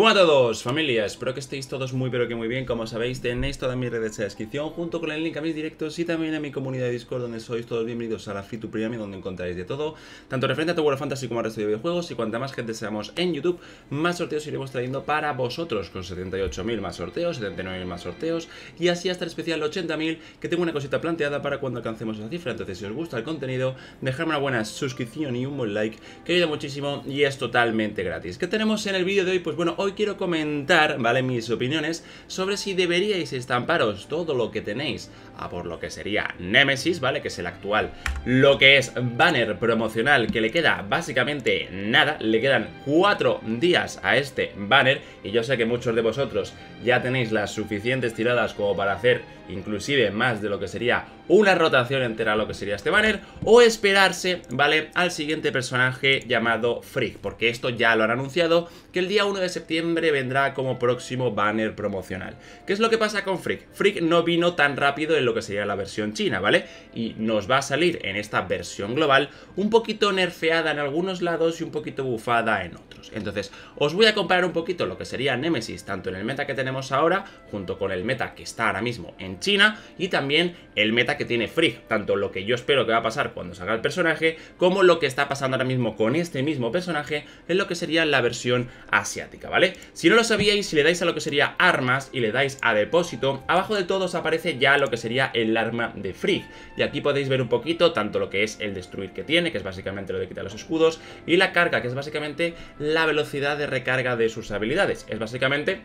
¿Cómo a todos, familia? Espero que estéis todos muy pero que muy bien. Como sabéis, tenéis todas mis redes de descripción junto con el link a mis directos y también a mi comunidad de Discord donde sois todos bienvenidos a la Free to Premium donde encontraréis de todo, tanto referente a tu World Fantasy como al resto de videojuegos y cuanta más gente seamos en YouTube, más sorteos iremos trayendo para vosotros con 78.000 más sorteos, 79.000 más sorteos y así hasta el especial 80.000 que tengo una cosita planteada para cuando alcancemos esa cifra. Entonces, si os gusta el contenido, dejadme una buena suscripción y un buen like que ayuda muchísimo y es totalmente gratis. ¿Qué tenemos en el vídeo de hoy? Pues bueno, hoy quiero comentar, ¿vale? Mis opiniones sobre si deberíais estamparos todo lo que tenéis a por lo que sería Nemesis, ¿vale? Que es el actual, lo que es banner promocional, que le queda básicamente nada, le quedan cuatro días a este banner y yo sé que muchos de vosotros ya tenéis las suficientes tiradas como para hacer inclusive más de lo que sería una rotación entera a lo que sería este banner, o esperarse, ¿vale? Al siguiente personaje llamado Frigg, porque esto ya lo han anunciado, que el día 1 de septiembre vendrá como próximo banner promocional. ¿Qué es lo que pasa con Frigg? Frigg no vino tan rápido en lo que sería la versión china, ¿vale? Y nos va a salir en esta versión global un poquito nerfeada en algunos lados y un poquito bufada en otros. Entonces, os voy a comparar un poquito lo que sería Nemesis, tanto en el meta que tenemos ahora, junto con el meta que está ahora mismo en China, y también el meta que tiene Frigg, tanto lo que yo espero que va a pasar cuando salga el personaje, como lo que está pasando ahora mismo con este mismo personaje en lo que sería la versión asiática, ¿vale? Si no lo sabíais, si le dais a lo que sería armas y le dais a depósito, abajo de todo os aparece ya lo que sería el arma de Frigg, y aquí podéis ver un poquito tanto lo que es el destruir que tiene, que es básicamente lo de quitar los escudos, y la carga, que es básicamente la velocidad de recarga de sus habilidades, es básicamente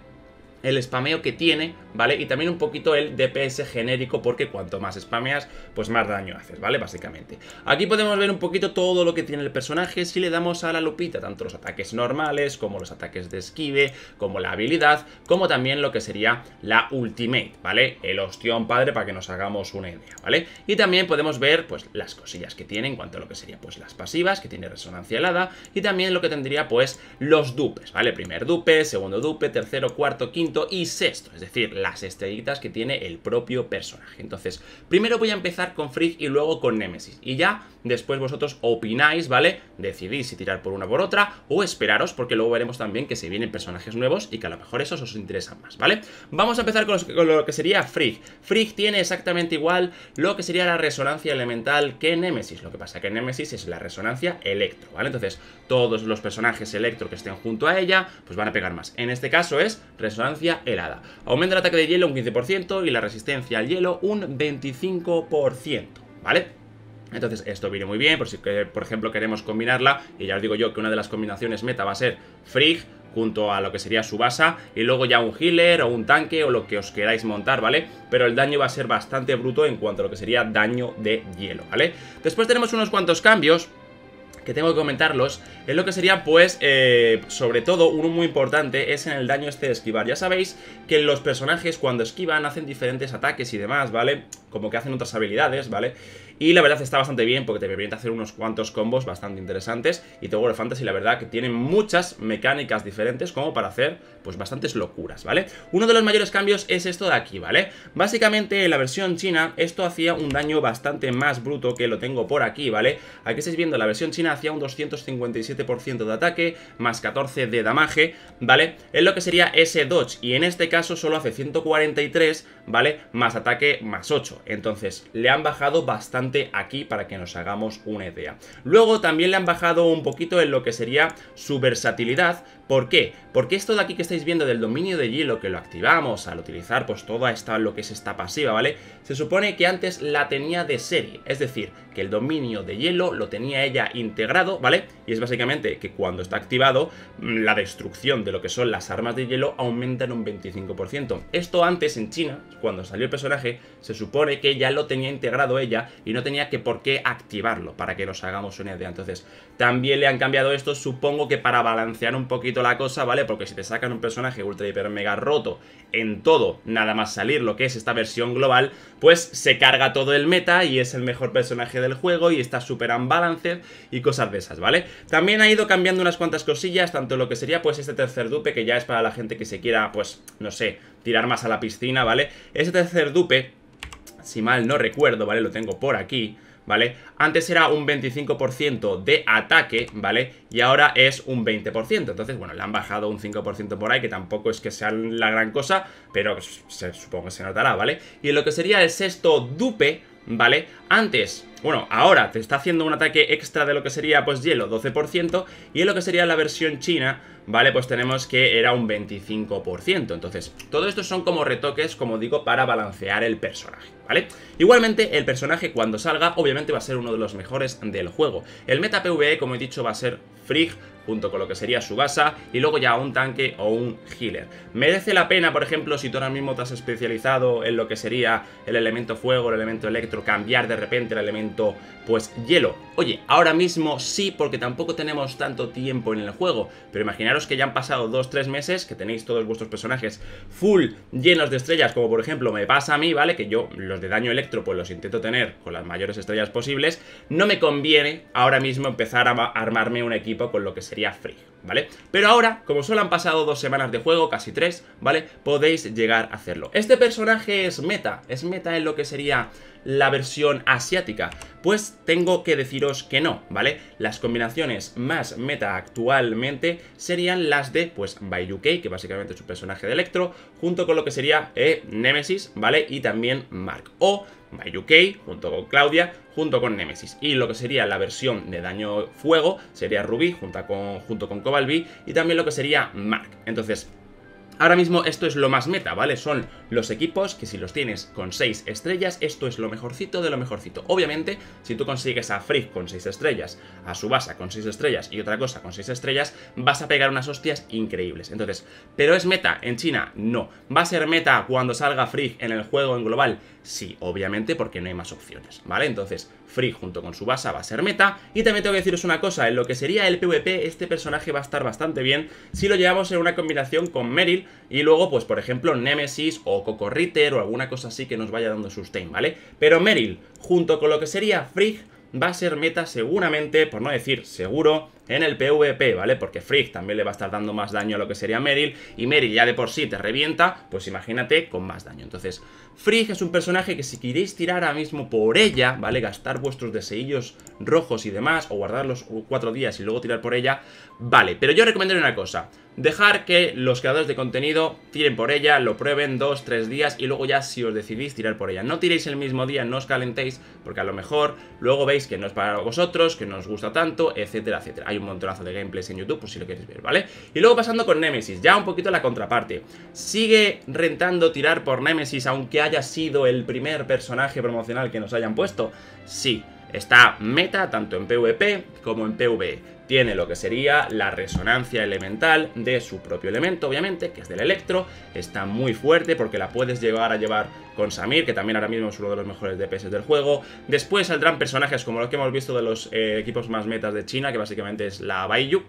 el spameo que tiene, ¿vale? Y también un poquito el DPS genérico, porque cuanto más spameas, pues más daño haces, ¿vale? Básicamente. Aquí podemos ver un poquito todo lo que tiene el personaje si le damos a la lupita, tanto los ataques normales, como los ataques de esquive, como la habilidad, como también lo que sería la ultimate, ¿vale? El ostión padre para que nos hagamos una idea, ¿vale? Y también podemos ver, pues, las cosillas que tiene en cuanto a lo que sería, pues, las pasivas, que tiene resonancia helada, y también lo que tendría, pues, los dupes, ¿vale? Primer dupe, segundo dupe, tercero, cuarto, quinto, y sexto, es decir, las estrellitas que tiene el propio personaje. Entonces, primero voy a empezar con Frigg y luego con Nemesis. Y ya después vosotros opináis, ¿vale? Decidís si tirar por una por otra o esperaros porque luego veremos también que se vienen personajes nuevos y que a lo mejor esos os interesan más, ¿vale? Vamos a empezar con, lo que sería Frigg. Frigg tiene exactamente igual lo que sería la resonancia elemental que Nemesis. Lo que pasa que Nemesis es la resonancia electro, ¿vale? Entonces, todos los personajes electro que estén junto a ella, pues van a pegar más. En este caso es resonancia helada. Aumenta el ataque de hielo un 15% y la resistencia al hielo un 25%, ¿vale? Entonces esto viene muy bien, por si por ejemplo queremos combinarla, y ya os digo yo que una de las combinaciones meta va a ser Frigg junto a lo que sería su base, y luego ya un healer o un tanque o lo que os queráis montar, ¿vale? Pero el daño va a ser bastante bruto en cuanto a lo que sería daño de hielo, ¿vale? Después tenemos unos cuantos cambios, que tengo que comentarlos, es lo que sería pues, eh, sobre todo, uno muy importante es en el daño este de esquivar. Ya sabéis que los personajes cuando esquivan hacen diferentes ataques y demás, ¿vale? Como que hacen otras habilidades, ¿vale? Y la verdad está bastante bien porque te permite hacer unos cuantos combos bastante interesantes. Y Tower of Fantasy la verdad que tiene muchas mecánicas diferentes como para hacer pues bastantes locuras, ¿vale? Uno de los mayores cambios es esto de aquí, ¿vale? Básicamente en la versión china esto hacía un daño bastante más bruto que lo tengo por aquí, ¿vale? Aquí estáis viendo la versión china hacía un 257% de ataque más 14 de damage, ¿vale? Es lo que sería ese dodge y en este caso solo hace 143, ¿vale? Más ataque más 8. Entonces le han bajado bastante aquí para que nos hagamos una idea. Luego también le han bajado un poquito en lo que sería su versatilidad. ¿Por qué? Porque esto de aquí que estáis viendo del dominio de hielo que lo activamos al utilizar pues toda esta, lo que es esta pasiva, ¿vale? Se supone que antes la tenía de serie, es decir, que el dominio de hielo lo tenía ella integrado, ¿vale? Y es básicamente que cuando está activado, mm, la destrucción de lo que son las armas de hielo aumenta en un 25%. Esto antes en China, cuando salió el personaje, se supone que ya lo tenía integrado ella y no tenía que por qué activarlo, para que nos hagamos una idea. Entonces, también le han cambiado esto, supongo que para balancear un poquito la cosa, ¿vale? Porque si te sacan un personaje ultra hiper mega roto en todo, nada más salir lo que es esta versión global, pues se carga todo el meta y es el mejor personaje del juego y está súper unbalanced y cosas de esas, ¿vale? También ha ido cambiando unas cuantas cosillas, tanto lo que sería pues este tercer dupe, que ya es para la gente que se quiera, pues, no sé, tirar más a la piscina, ¿vale? Ese tercer dupe si mal no recuerdo, ¿vale? Lo tengo por aquí. ¿vale? Antes era un 25% de ataque, ¿vale? Y ahora es un 20%. Entonces, bueno, le han bajado un 5% por ahí, que tampoco es que sea la gran cosa, pero se, supongo que se notará, ¿vale? Y lo que sería el sexto dupe, ¿vale? Antes, bueno, ahora te está haciendo un ataque extra de lo que sería, pues, hielo, 12%, y en lo que sería la versión china, ¿vale? Pues tenemos que era un 25%. Entonces, todo esto son como retoques, como digo, para balancear el personaje, ¿vale? Igualmente, el personaje cuando salga, obviamente va a ser uno de los mejores del juego. El meta PvE, como he dicho, va a ser Frigg, junto con lo que sería su base y luego ya un tanque o un healer. ¿Merece la pena, por ejemplo, si tú ahora mismo te has especializado en lo que sería el elemento fuego, el elemento electro, cambiar de repente el elemento, pues, hielo? Oye, ahora mismo sí, porque tampoco tenemos tanto tiempo en el juego, pero que ya han pasado 2-3 meses, que tenéis todos vuestros personajes full llenos de estrellas, como por ejemplo me pasa a mí, ¿vale? Que yo los de daño electro pues los intento tener con las mayores estrellas posibles, no me conviene ahora mismo empezar a armarme un equipo con lo que sería Free, ¿vale? Pero ahora, como solo han pasado dos semanas de juego, casi tres, ¿vale? Podéis llegar a hacerlo. Este personaje es meta, es meta en lo que sería la versión asiática? Pues tengo que deciros que no, ¿vale? Las combinaciones más meta actualmente serían las de, pues, Bayukai, que básicamente es un personaje de Electro, junto con lo que sería eh, Nemesis, ¿vale? Y también Mark. O Junto con Claudia, junto con Nemesis. Y lo que sería la versión de daño fuego sería Ruby, junto con, junto con Cobalt y también lo que sería Mark. Entonces, Ahora mismo esto es lo más meta, ¿vale? Son los equipos que si los tienes con 6 estrellas, esto es lo mejorcito de lo mejorcito. Obviamente, si tú consigues a Frigg con 6 estrellas, a Subasa con 6 estrellas y otra cosa con 6 estrellas, vas a pegar unas hostias increíbles. Entonces, ¿pero es meta en China? No. ¿Va a ser meta cuando salga Frigg en el juego en global? Sí, obviamente, porque no hay más opciones, ¿vale? Entonces, Free junto con su base va a ser meta. Y también tengo que deciros una cosa, en lo que sería el PvP, este personaje va a estar bastante bien si lo llevamos en una combinación con Meryl y luego, pues por ejemplo, Nemesis o Coco Ritter o alguna cosa así que nos vaya dando sustain, ¿vale? Pero Meryl, junto con lo que sería Frigg, va a ser meta seguramente, por no decir seguro, en el PvP, ¿vale? Porque Frigg también le va a estar dando más daño a lo que sería Meryl, y Meryl ya de por sí te revienta, pues imagínate con más daño. Entonces, Frigg es un personaje que si queréis tirar ahora mismo por ella, ¿vale? Gastar vuestros deseillos rojos y demás, o guardarlos cuatro días y luego tirar por ella, vale. Pero yo recomendaría una cosa, dejar que los creadores de contenido tiren por ella, lo prueben dos, tres días y luego ya si os decidís tirar por ella. No tiréis el mismo día, no os calentéis, porque a lo mejor luego veis que no es para vosotros, que no os gusta tanto, etcétera, etcétera un montonazo de gameplays en YouTube, por si lo queréis ver, ¿vale? Y luego pasando con Nemesis, ya un poquito la contraparte. Sigue rentando tirar por Nemesis, aunque haya sido el primer personaje promocional que nos hayan puesto. Sí, está meta tanto en PvP como en PvE tiene lo que sería la resonancia elemental de su propio elemento, obviamente, que es del electro. Está muy fuerte porque la puedes llevar a llevar con Samir, que también ahora mismo es uno de los mejores DPS del juego. Después saldrán personajes como los que hemos visto de los eh, equipos más metas de China, que básicamente es la Baiyu,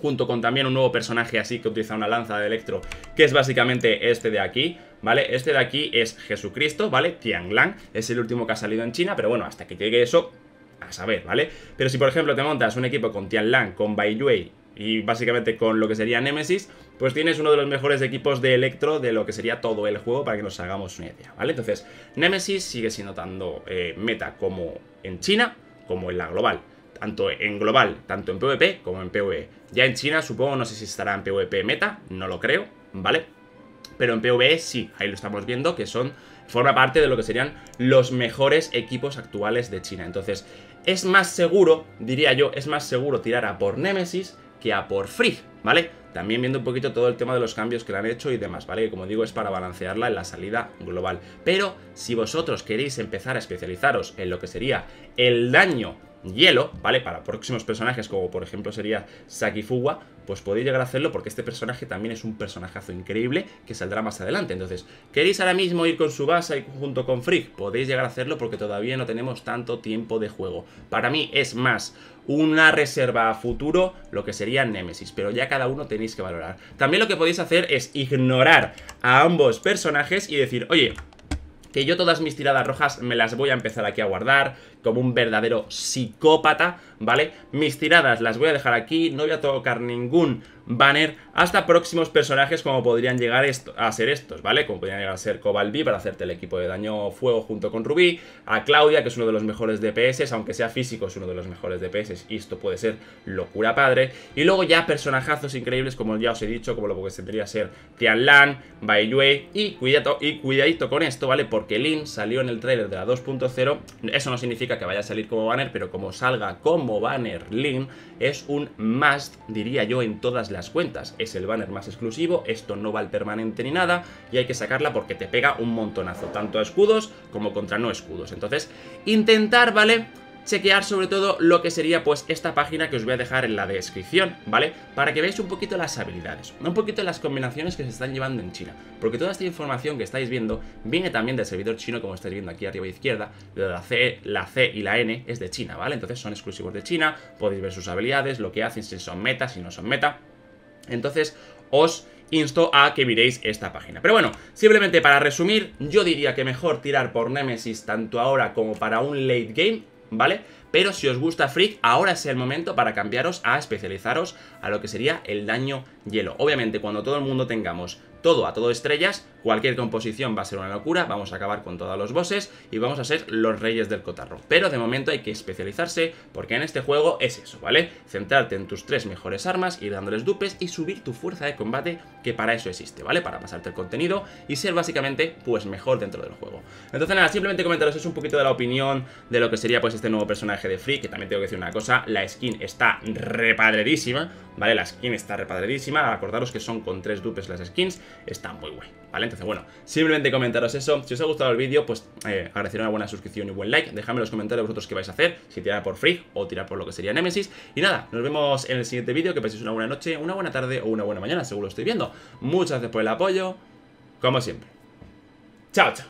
junto con también un nuevo personaje así que utiliza una lanza de electro, que es básicamente este de aquí, ¿vale? Este de aquí es Jesucristo, ¿vale? Tianglang, es el último que ha salido en China, pero bueno, hasta que llegue eso, a saber, ¿vale? Pero si por ejemplo te montas un equipo con Tianlang, con Baiyue y básicamente con lo que sería Nemesis, pues tienes uno de los mejores equipos de Electro de lo que sería todo el juego para que nos hagamos una idea, ¿vale? Entonces, Nemesis sigue siendo tanto eh, meta como en China, como en la global. Tanto en global, tanto en PvP como en PvE. Ya en China supongo, no sé si estará en PvP meta, no lo creo, ¿vale? Pero en PvE sí, ahí lo estamos viendo, que son forma parte de lo que serían los mejores equipos actuales de China. Entonces, es más seguro, diría yo, es más seguro tirar a por Nemesis que a por Frigg, ¿vale? También viendo un poquito todo el tema de los cambios que le han hecho y demás, ¿vale? Que como digo es para balancearla en la salida global. Pero si vosotros queréis empezar a especializaros en lo que sería el daño hielo, ¿vale? Para próximos personajes como por ejemplo sería Sakifuwa, pues podéis llegar a hacerlo porque este personaje también es un personajazo increíble que saldrá más adelante. Entonces, ¿queréis ahora mismo ir con su base y junto con Frigg? Podéis llegar a hacerlo porque todavía no tenemos tanto tiempo de juego. Para mí es más una reserva a futuro lo que sería Nemesis, pero ya cada uno tenéis que valorar. También lo que podéis hacer es ignorar a ambos personajes y decir, oye, que yo todas mis tiradas rojas me las voy a empezar aquí a guardar, como un verdadero psicópata, ¿vale? Mis tiradas las voy a dejar aquí, no voy a tocar ningún banner hasta próximos personajes como podrían llegar a ser estos, ¿vale? Como podrían llegar a ser Cobalbi para hacerte el equipo de daño fuego junto con Rubí, a Claudia, que es uno de los mejores DPS, aunque sea físico, es uno de los mejores DPS y esto puede ser locura padre. Y luego ya personajazos increíbles, como ya os he dicho, como lo que tendría ser Tianlan, Baiyue y, cuidado, y cuidadito con esto, ¿vale? Porque Lin salió en el trailer de la 2.0, eso no significa que vaya a salir como banner, pero como salga como banner Lin, es un must, diría yo, en todas las cuentas. Es el banner más exclusivo, esto no va al permanente ni nada, y hay que sacarla porque te pega un montonazo, tanto a escudos como contra no escudos. Entonces, intentar, ¿vale? Chequear sobre todo lo que sería pues esta página que os voy a dejar en la descripción, ¿vale? Para que veáis un poquito las habilidades, un poquito las combinaciones que se están llevando en China. Porque toda esta información que estáis viendo viene también del servidor chino, como estáis viendo aquí arriba a izquierda. La C, la C y la N es de China, ¿vale? Entonces son exclusivos de China, podéis ver sus habilidades, lo que hacen, si son meta, si no son meta. Entonces os insto a que miréis esta página. Pero bueno, simplemente para resumir, yo diría que mejor tirar por Nemesis tanto ahora como para un late game ¿vale? Pero si os gusta Freak, ahora es el momento para cambiaros a especializaros a lo que sería el daño hielo. Obviamente, cuando todo el mundo tengamos todo a todo estrellas, cualquier composición va a ser una locura, vamos a acabar con todos los bosses y vamos a ser los reyes del cotarro. Pero de momento hay que especializarse porque en este juego es eso, ¿vale? Centrarte en tus tres mejores armas, ir dándoles dupes y subir tu fuerza de combate, que para eso existe, ¿vale? Para pasarte el contenido y ser básicamente, pues, mejor dentro del juego. Entonces nada, simplemente comentaros eso un poquito de la opinión de lo que sería, pues, este nuevo personaje de Free, que también tengo que decir una cosa, la skin está repadredísima, ¿vale? La skin está repadredísima, acordaros que son con tres dupes las skins, está muy guay, ¿vale? Entonces, bueno, simplemente comentaros eso. Si os ha gustado el vídeo, pues eh, una buena suscripción y buen like. Dejadme en los comentarios vosotros qué vais a hacer, si tirar por Free o tirar por lo que sería Nemesis. Y nada, nos vemos en el siguiente vídeo, que paséis una buena noche, una buena tarde o una buena mañana, según lo estoy viendo. Muchas gracias por el apoyo, como siempre. Chao, chao.